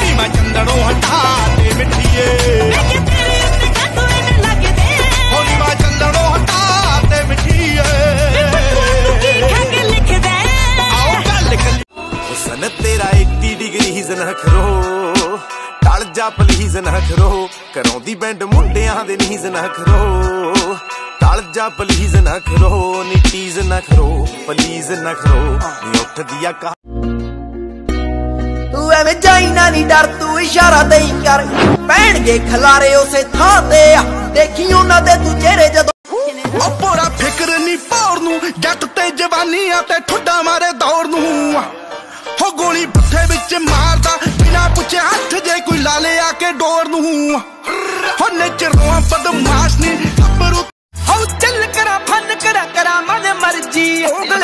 ਤੇ ਮੈਂ ਚੰਦੜੋਂ ਹਟਾ ਤੇ ਮਿੱਠੀਏ ਮੈਂ ਮੈਂ ਚੰਦੜੋਂ ਹਟਾ ਤੇ ਮਿੱਠੀਏ ਆਓ ਗੱਲ ਕਰ ਹੁਸਨ ਤੇਰਾ 80 ਡਿਗਰੀ ਹੀਜ਼ ਨਾ ਖਰੋ ਟਲ ਜਾ ਪਲੀਜ਼ ਨਾ ਖਰੋ ਕਰਾਉਂਦੀ ਬੈਂਡ ਮੁੰਡਿਆਂ ਦੇ ਨੀਜ਼ ਨਾ ਖਰੋ ਟਲ ਜਾ ਪਲੀਜ਼ ਨਾ ਖਰੋ ਨੀ ਟੀਜ਼ ਨਾ ਖਰੋ ਪਲੀਜ਼ ਨਾ ਖਰੋ ਨੀ ਉੱਠਦੀ ਆ ਕਾ ਤੂੰ ਐਵੇਂ ਜਾਈ ਨਾ ਨਹੀਂ ਡਰ ਤੂੰ ਇਸ਼ਾਰਾ ਦੇਈ ਕਰ। ਪੈਣਗੇ ਖਲਾਰੇ ਉਸੇ ਥਾਂ ਤੇ ਆ। ਦੇਖੀ ਉਹਨਾਂ ਦੇ ਤੂੰ ਚਿਹਰੇ ਜਦੋਂ ਉਹ ਪੂਰਾ ਫਿਕਰ ਨਹੀਂ ਪੌਰ ਨੂੰ ਜੱਟ ਤੇ ਜਵਾਨੀਆਂ ਤੇ ਠੁੱਡਾ ਮਾਰੇ ਦੌੜ ਨੂੰ। ਹੋ ਗੋਲੀ ਪੁੱਠੇ ਵਿੱਚ ਮਾਰਦਾ ਬਿਨਾ ਪੁੱਛੇ ਹੱਥ ਜੇ ਕੋਈ ਲਾ ਲਿਆ ਕੇ ਡੋਰ ਨੂੰ। ਹੋ ਨੇਚਰੋਂ ਨਹੀਂ ਕਰਾਂ ਮਨ ਮਰਜ਼ੀ ਉਂਗਲ